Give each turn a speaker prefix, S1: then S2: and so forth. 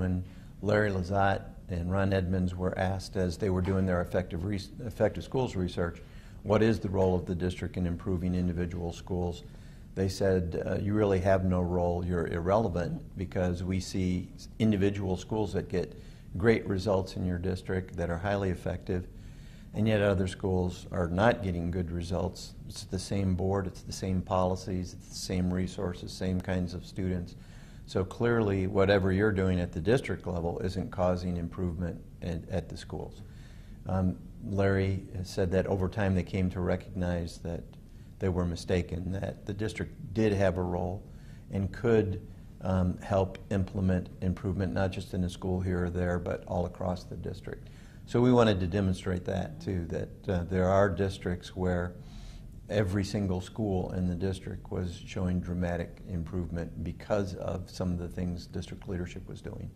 S1: When Larry Lezotte and Ron Edmonds were asked as they were doing their effective, effective schools research, what is the role of the district in improving individual schools? They said, uh, you really have no role, you're irrelevant because we see individual schools that get great results in your district that are highly effective, and yet other schools are not getting good results. It's the same board, it's the same policies, it's the same resources, same kinds of students. So clearly, whatever you're doing at the district level isn't causing improvement at, at the schools. Um, Larry said that over time they came to recognize that they were mistaken, that the district did have a role and could um, help implement improvement, not just in a school here or there, but all across the district. So we wanted to demonstrate that too, that uh, there are districts where every single school in the district was showing dramatic improvement because of some of the things district leadership was doing.